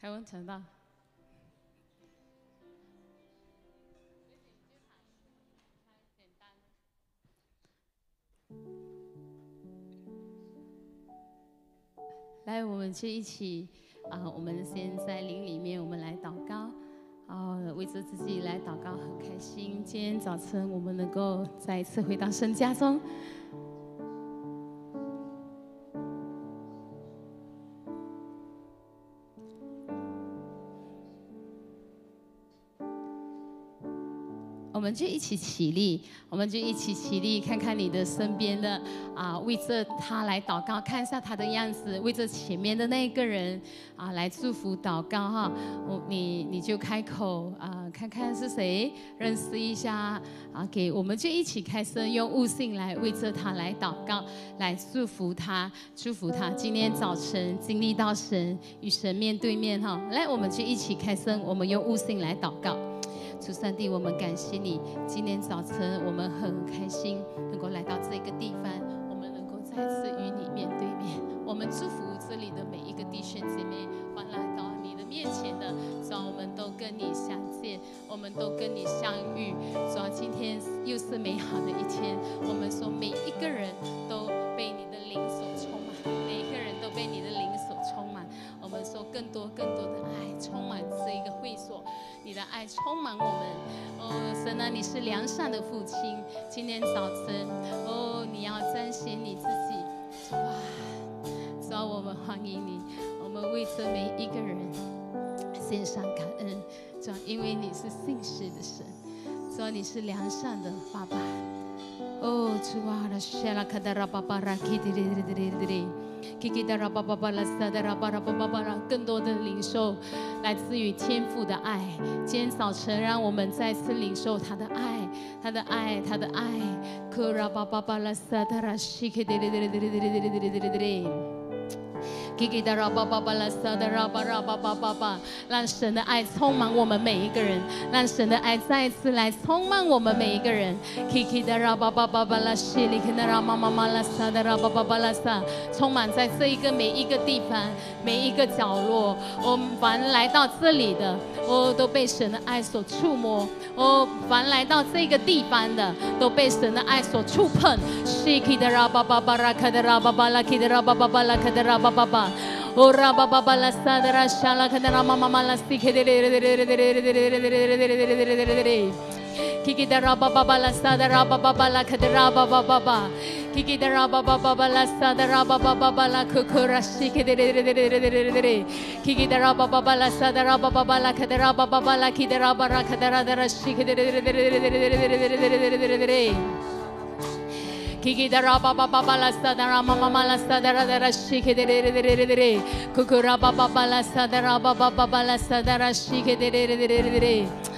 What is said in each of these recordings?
开文传道。来，我们就一起啊！我们先在灵里面，我们来祷告，啊，为着自己来祷告，很开心。今天早晨我们能够再一次回到神家中。们就一起起立，我们就一起起立，看看你的身边的啊，为着他来祷告，看一下他的样子，为着前面的那一个人啊来祝福祷告哈。我你你就开口啊，看看是谁，认识一下啊，给我们就一起开声，用悟性来为着他来祷告，来祝福他，祝福他今天早晨经历到神与神面对面哈。来，我们就一起开声，我们用悟性来祷告。主上帝，我们感谢你。今天早晨，我们很开心能够来到这个地方，我们能够再次与你面对面。我们祝福这里的每一个弟兄姐妹，欢来到你的面前的，主我们都跟你相见，我们都跟你相遇。主今天又是美好的一天。我们说，每一个人都爱充满我们，哦，神啊，你是良善的父亲。今天早晨，哦，你要彰显你自己，哇！主啊，我们欢迎你，我们为这每一个人献上感恩，主啊，因为你是信实的神，主啊，你是良善的爸爸。哦，主啊，拉谢拉卡达拉巴巴拉基迪迪迪迪迪迪。K K 达拉巴拉巴拉斯达达拉巴拉巴拉巴拉更多的领受来自于天父的爱。今天早晨，让我们再次领受他的爱，他的爱，他的爱。让神的爱充满我们每一个人，让神的爱再次来充满我们每一个人。充满在这一个每一个地方，每一个角落。我们凡来到这里的，哦，都被神的爱所触摸。哦，凡来到这个地方的，都被神的爱所触碰。Kiki da ra ba ba ba la sa da ra ba ba ba la ka da ra ba ba ba ba. Kiki da ra ba ba ba ba la sa da ra ba ba ba ba la ku ku ra shi ki de de de de de de de de. Kiki da ra ba ba ba la sa da ra ba ba ba la ka da ra ba ba ba la ki da ra ba ra ka da ra da ra shi ki de de de de de de de de de de de de de de. Kiki da ra ba ba ba ba la sa da ra ma ma ma la sa da ra da ra shi ke de de de de de de de. Kuku ra ba ba ba la sa da ra ba ba ba ba la sa da ra shi ke de de de de de de de.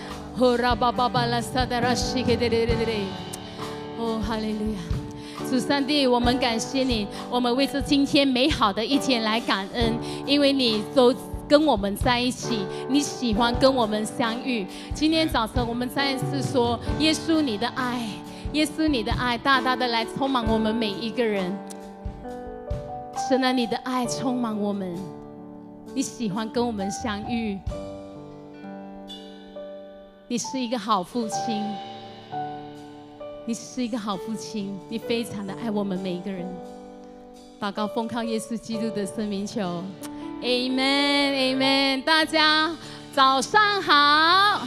Oh hallelujah 主上帝，我们感谢你，我们为这今天美好的一天来感恩，因为你都跟我们在一起，你喜欢跟我们相遇。今天早晨我们再一次说，耶稣，你的爱。耶稣，你的爱大大的来充满我们每一个人。神啊，你的爱充满我们，你喜欢跟我们相遇。你是一个好父亲，你是一个好父亲，你非常的爱我们每一个人。祷告奉靠耶稣基督的生命求，Amen，Amen。大家早上好。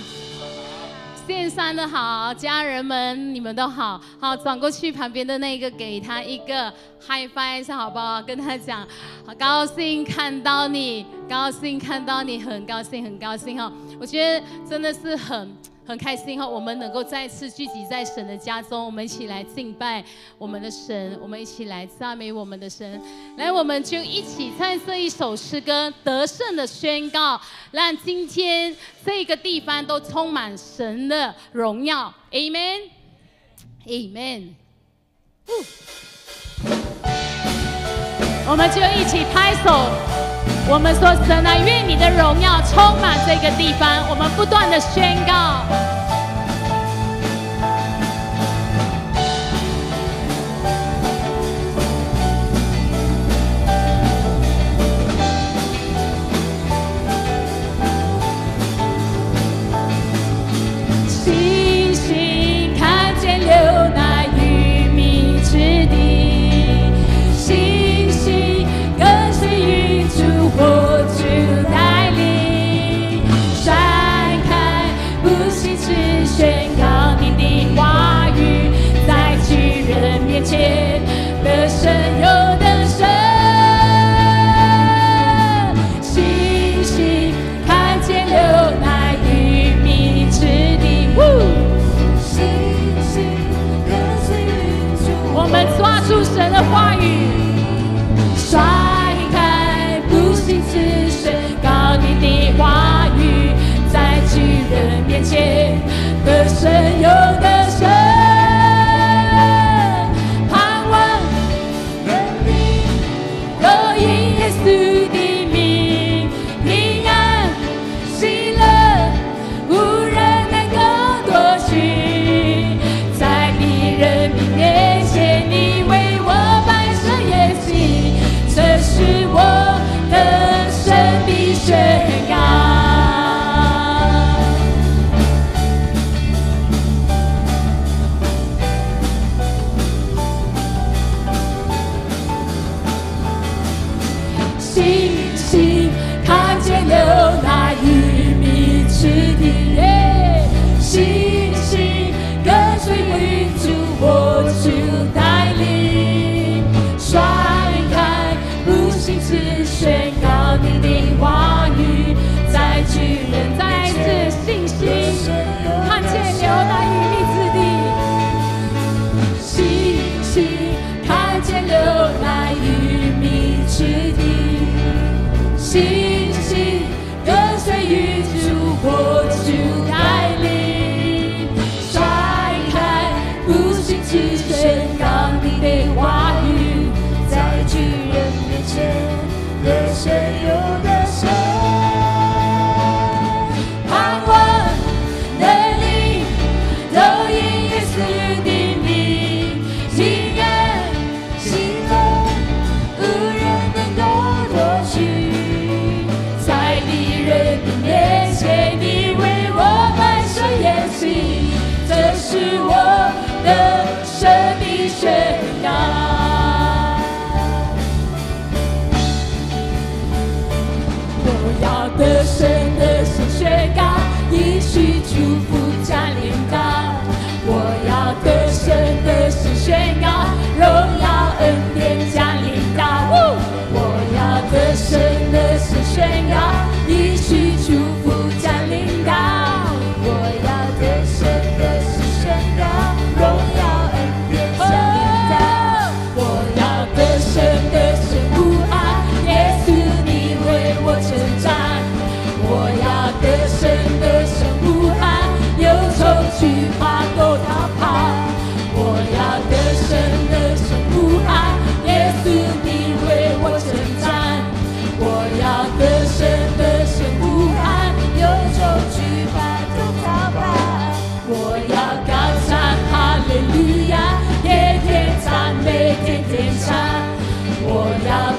线上的好，家人们，你们都好好转过去旁边的那个，给他一个 Hi Bye 一下，好不好？跟他讲，好高兴看到你，高兴看到你，很高兴，很高兴哈！我觉得真的是很。很开心哈，我们能够再次聚集在神的家中，我们一起来敬拜我们的神，我们一起来赞美我们的神。来，我们就一起唱这一首诗歌，得胜的宣告，让今天这个地方都充满神的荣耀。Amen，Amen。我们就一起拍手。我们说神啊，愿你的荣耀充满这个地方。我们不断的宣告。sięga. 在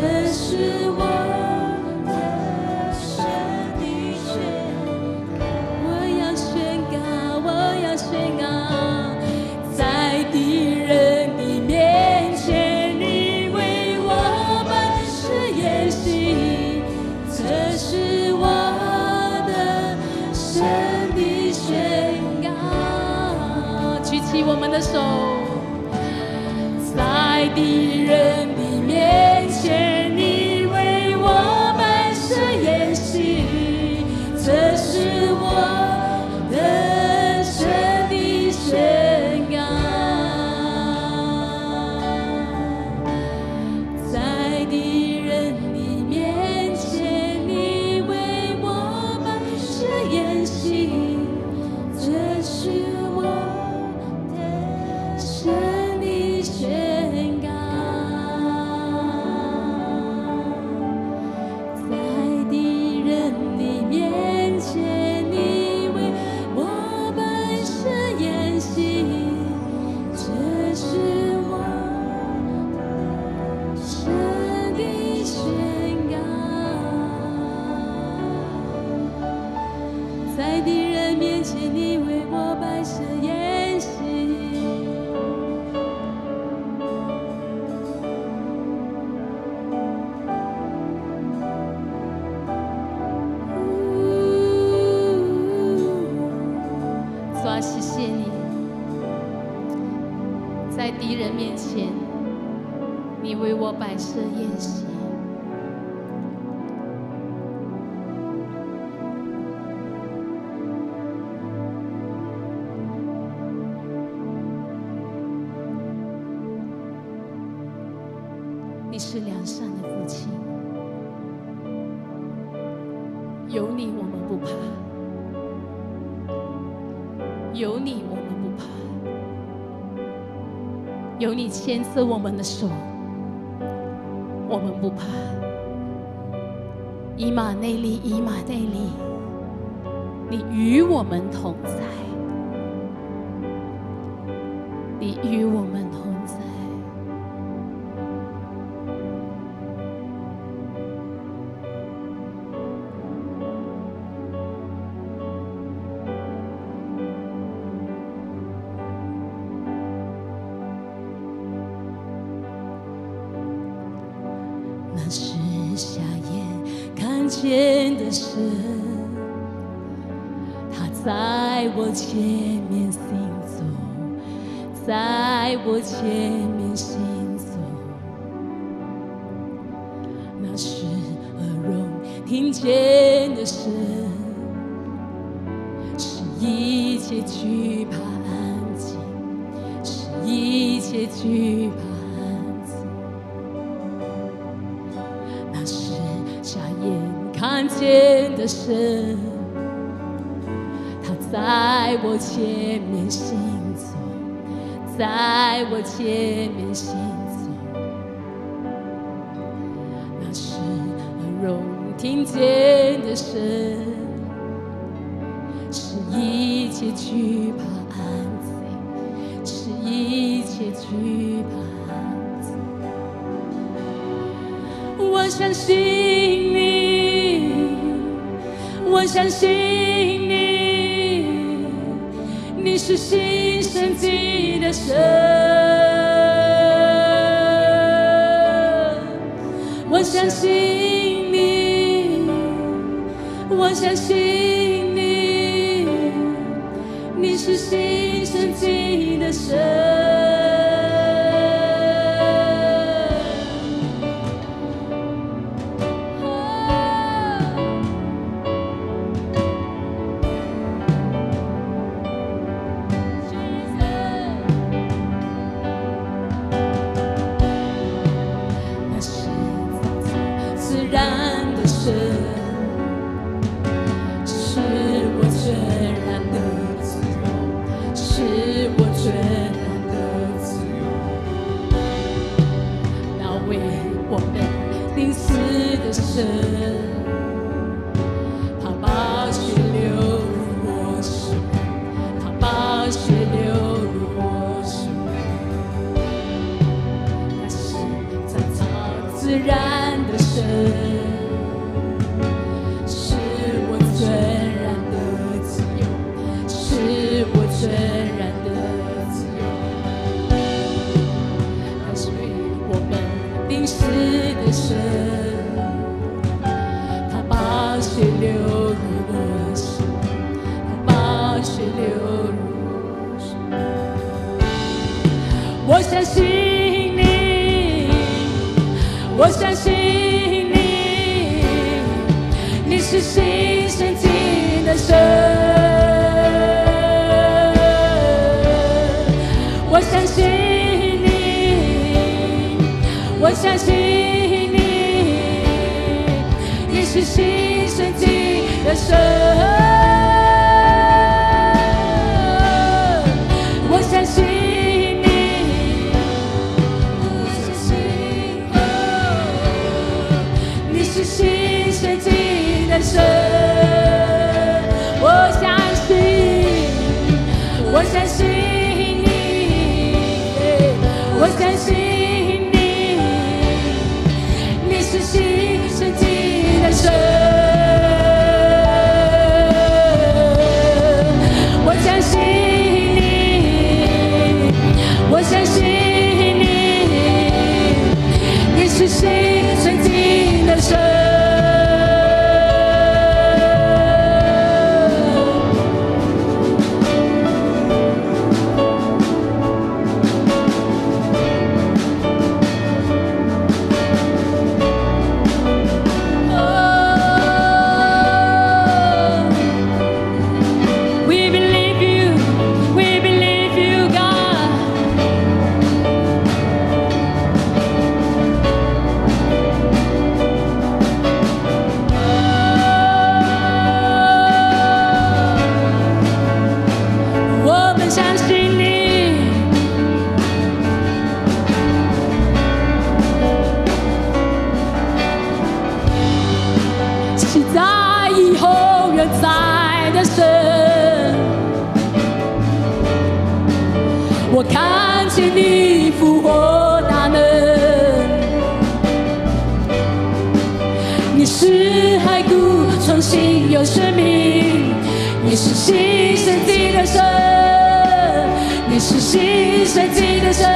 这是我的神的宣，我要宣告，我要宣告，在敌人的面前，你为我们是演戏，这是我的神的宣告，举起我们的手。在敌人面前，你为我摆设的宴席。你是良善的父亲，有你我们不怕。有你，我们不怕；有你牵着我们的手，我们不怕。以马内利，以马内利，你与我们同在，你与我们神，他在我前面行走，在我前面前面行走，在我前面行走。那是耳聋听见的声，是一切惧怕安静，是一切惧怕安静。我相信你，我相信，是新生机的神。我相信你，我相信神，我看见你复活，大能。你是骸骨重新有生命，你是新生命的神，你是新生命的神。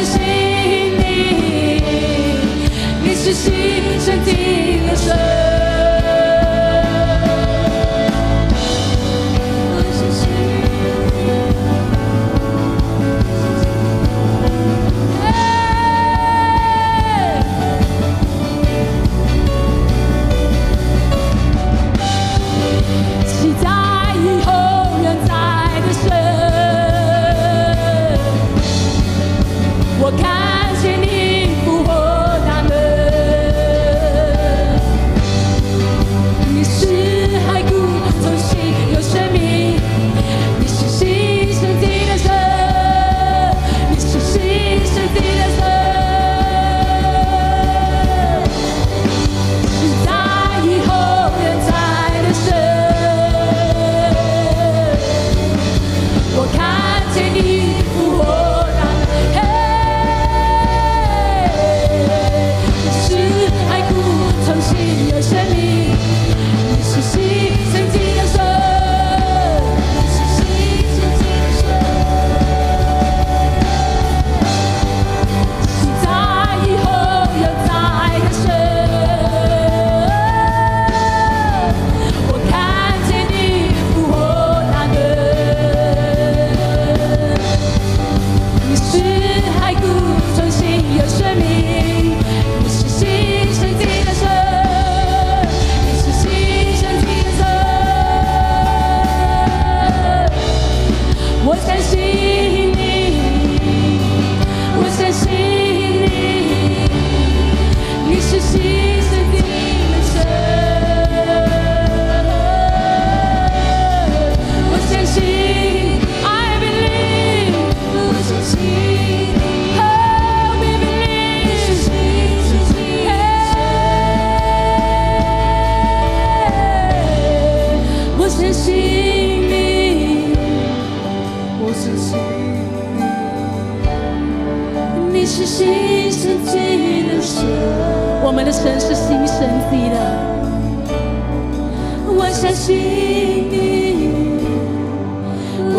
mais gente.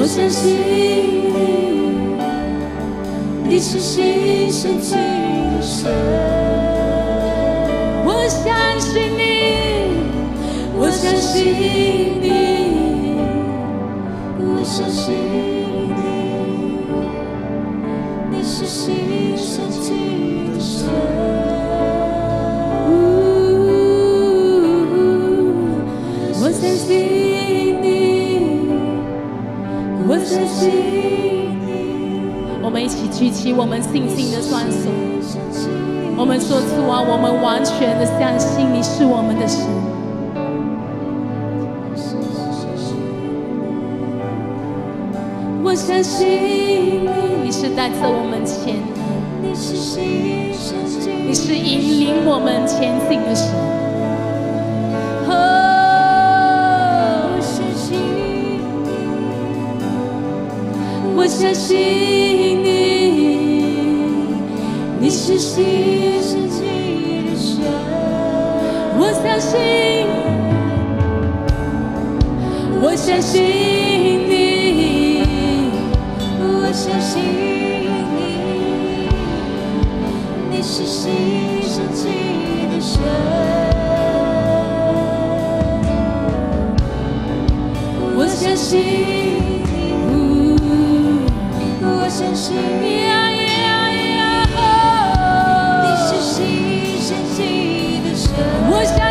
我相信你，你是新神迹的神。我相信你，我相信你，我相信你，你是新神迹的神。我相信我相信，我们一起举起我们信心的双手，我们说主啊，我们完全的相信你是我们的神。我相信你，你是带着我们前的，你是新神迹，你是引领我们前进的神。相信你，你是新世纪的神。我相信，我相信你，我相信你，你是新世纪的神。我相信，相信你，你是谁？谁谁的神。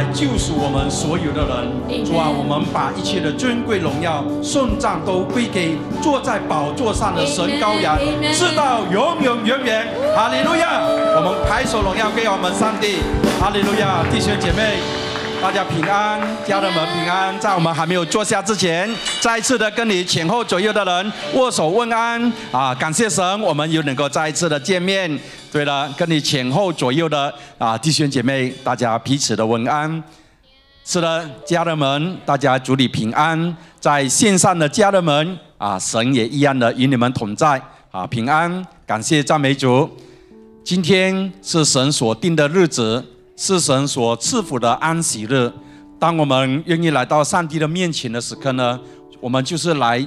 来救赎我们所有的人主啊，我们把一切的尊贵荣耀、颂赞都归给坐在宝座上的神羔羊直到永永远远。哈利路亚！我们拍手荣耀给我们上帝。哈利路亚，弟兄姐妹。大家平安，家人们平安。在我们还没有坐下之前，再一次的跟你前后左右的人握手问安啊！感谢神，我们又能够再一次的见面。对了，跟你前后左右的啊弟兄姐妹，大家彼此的问安。是的，家人们，大家主里平安。在线上的家人们啊，神也一样的与你们同在啊，平安。感谢赞美主。今天是神所定的日子，是神所赐福的安息日。当我们愿意来到上帝的面前的时刻呢，我们就是来